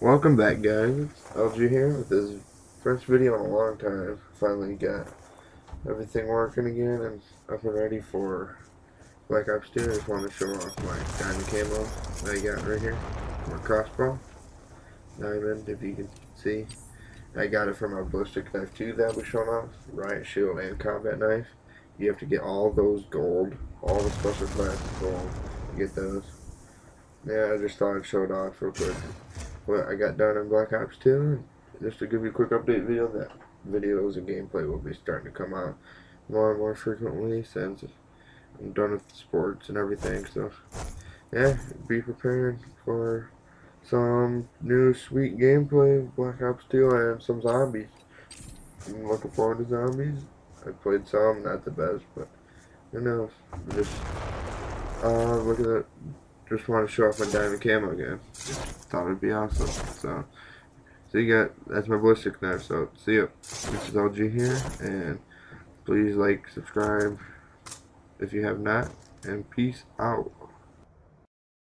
Welcome back guys, LG here with this first video in a long time. Finally got everything working again and up and ready for Black Ops 2. I just want to show off my diamond camo that I got right here. My crossbow. Diamond, if you can see. I got it from my ballistic knife too that was shown off. Riot shield and combat knife. You have to get all those gold, all the special class gold. Get those. Yeah, I just thought I'd show it off real quick what I got done in Black Ops 2. Just to give you a quick update video, that videos and gameplay will be starting to come out more and more frequently since I'm done with sports and everything. So, yeah, be prepared for some new sweet gameplay of Black Ops 2 and some zombies. I'm looking forward to zombies. I played some, not the best, but who knows. Just uh, look at that. Just want to show off my diamond camo again. Thought it'd be awesome. So, so you got that's my ballistic knife. So see ya. This is LG here, and please like, subscribe if you have not, and peace out.